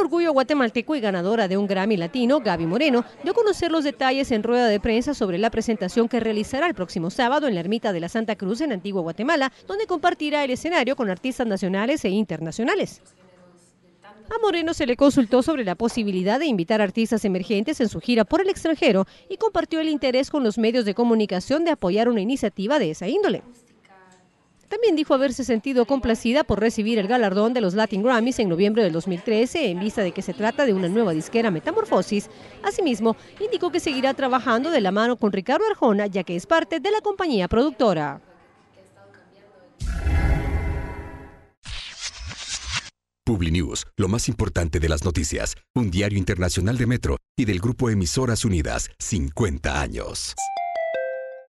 orgullo guatemalteco y ganadora de un Grammy Latino, Gaby Moreno, dio a conocer los detalles en rueda de prensa sobre la presentación que realizará el próximo sábado en la Ermita de la Santa Cruz en Antigua Guatemala, donde compartirá el escenario con artistas nacionales e internacionales. A Moreno se le consultó sobre la posibilidad de invitar artistas emergentes en su gira por el extranjero y compartió el interés con los medios de comunicación de apoyar una iniciativa de esa índole. También dijo haberse sentido complacida por recibir el galardón de los Latin Grammys en noviembre del 2013 en vista de que se trata de una nueva disquera Metamorfosis. Asimismo, indicó que seguirá trabajando de la mano con Ricardo Arjona ya que es parte de la compañía productora. Publinews, lo más importante de las noticias, un diario internacional de Metro y del grupo Emisoras Unidas, 50 años.